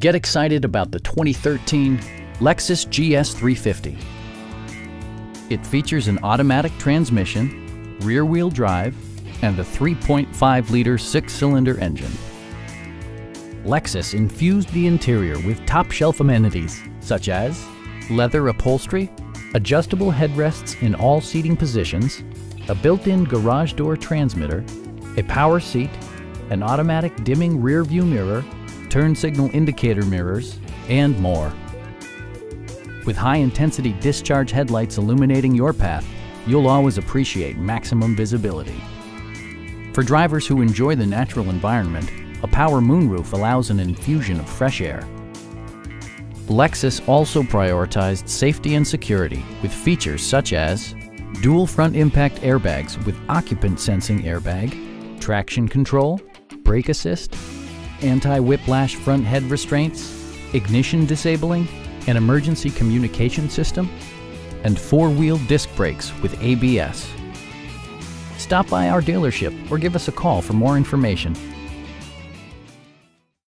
Get excited about the 2013 Lexus GS 350. It features an automatic transmission, rear-wheel drive, and a 3.5-liter six-cylinder engine. Lexus infused the interior with top-shelf amenities such as leather upholstery, adjustable headrests in all seating positions, a built-in garage door transmitter, a power seat, an automatic dimming rear view mirror, turn signal indicator mirrors, and more. With high-intensity discharge headlights illuminating your path, you'll always appreciate maximum visibility. For drivers who enjoy the natural environment, a power moonroof allows an infusion of fresh air. Lexus also prioritized safety and security with features such as dual front impact airbags with occupant sensing airbag, traction control, brake assist, anti-whiplash front head restraints, ignition disabling, an emergency communication system, and four-wheel disc brakes with ABS. Stop by our dealership or give us a call for more information.